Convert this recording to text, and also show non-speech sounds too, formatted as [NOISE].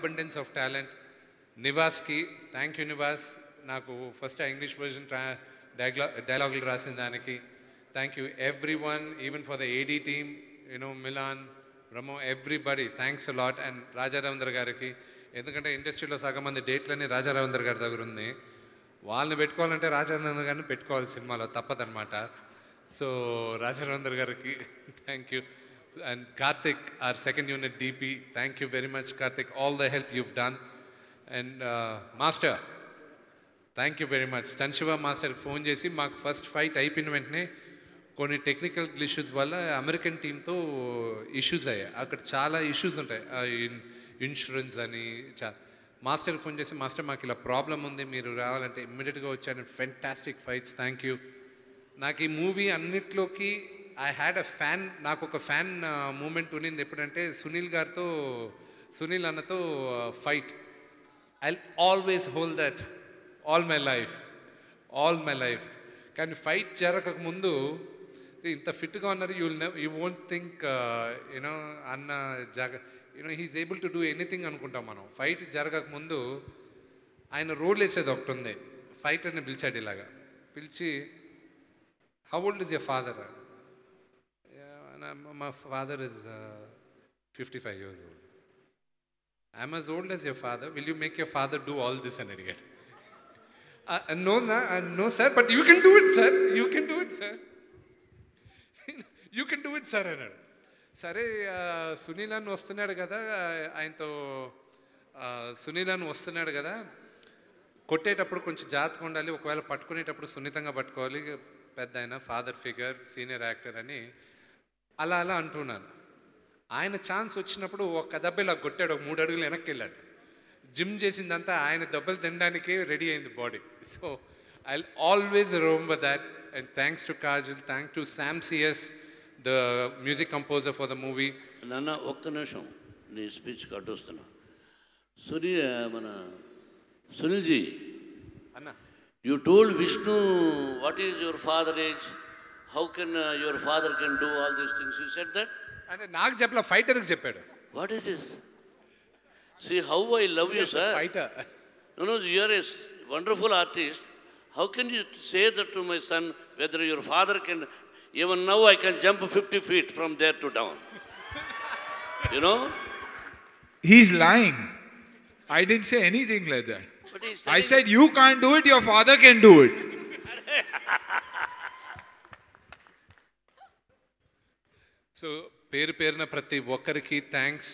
Abundance of talent నివాస్కి thank you Nivas నాకు first English version ట్రా డైలా డైలాగులు రాసిన దానికి. Thank you every one even for the AD team you know Milan రమో everybody thanks lot and Raja Ravindra గారికి ఎందుకంటే ఇండస్ట్రీలో సగం మంది డేట్లన్నీ రాజారవీంద్ర గారి దగ్గర ఉంది. వాళ్ళని పెట్టుకోవాలంటే రాజారవీంద్ర గారిని పెట్టుకోవాలి సినిమాలో తప్పదనమాట సో రాజారవీంద్ర గారికి [LAUGHS] thank you and Karthik R second unit DP thank you very much Karthik all the help you done and master thank you very much Shiva మాస్టర్కి ఫోన్ చేసి మాకు ఫస్ట్ ఫైట్ అయిపోయిన వెంటనే కొన్ని టెక్నికల్ ఇష్యూస్ వల్ల American టీంతో issues అయ్యాయి. అక్కడ చాలా ఇష్యూస్ ఉంటాయి. ఇన్సూరెన్స్ అని చా మాస్టర్కి ఫోన్ చేసి మాస్టర్ మాకు ఇలా ప్రాబ్లం ఉంది. మీరు రావాలంటే ఇమ్మీడియట్గా వచ్చాను ఫెంటాస్టిక్ ఫైట్స్ థ్యాంక్ యూ నాకు ఈ మూవీ అన్నిట్లోకి ఐ హ్యాడ్ అ ఫ్యాన్ నాకు ఒక ఫ్యాన్ మూమెంట్ uh, ఉన్నింది ఎప్పుడంటే సునీల్ గారితో సునీల్ అన్నతో fight I always hold that all my life all my life కానీ ఫైట్ జరగక ముందు ఇంత ఫిట్గా ఉన్నారు you never you won't think you know అన్న జాగ you know he's able to do anything అనుకుంటాం మనం. ఫైట్ జరగక ముందు ఆయన రోడ్లు వేసేది ఒకటి ఉంది. ఫైట్ అని పిలిచాడు ఇలాగా. పిలిచి how old is your father మా father is fifty five years old. I'm as old as your father. Will you make your father do all this and again? [LAUGHS] Uh, uh, no, na- uh, no, sir, but you can do it, sir. You can do it, sir. [LAUGHS] you can do it, sir అన్నాడు సరే సునీల్ అని వస్తున్నాడు కదా ఆయనతో సునీల్ అని వస్తున్నాడు కదా కొట్టేటప్పుడు కొంచెం జాగ్రత్తగా ఉండాలి ఒకవేళ పట్టుకునేటప్పుడు సున్నితంగా పట్టుకోవాలి పెద్ద ఆయన ఫాదర్ ఫిగర్ సీనియర్ యాక్టర్ అని అలా అలా అంటున్నాను. ఆయన ఛాన్స్ వచ్చినప్పుడు ఒక దెబ్బ ఇలా కొట్టాడు ఒక మూడు అడుగులు వెనక్కి వెళ్ళాడు జిమ్ చేసిందంతా ఆయన దెబ్బలు తినడానికే రెడీ అయింది body. So I always remember that and thanks to Kajal thank to Sam CS the music composer for the movie నాన్న ఒక్క నిమిషం నీ స్పీచ్ కట్టొస్తున్నా సునీ మన సునీల్జీ అన్న. You told Vishnu what is your father age? How can your father can do all these things you said that అంటే నాకు చెప్పలే ఫైటర్కి చెప్పాడు what is this see how I love you sir fighter No, no, you are a s- wonderful artist. How can you say that to my son whether your father can, even now I can jump 50 feet from there to down? you know? He's lying. I didn't say anything like that. But he's I telling- said, You can't do it, your father can do it. So పేరు పేరున ప్రతి ఒక్కరికి thanks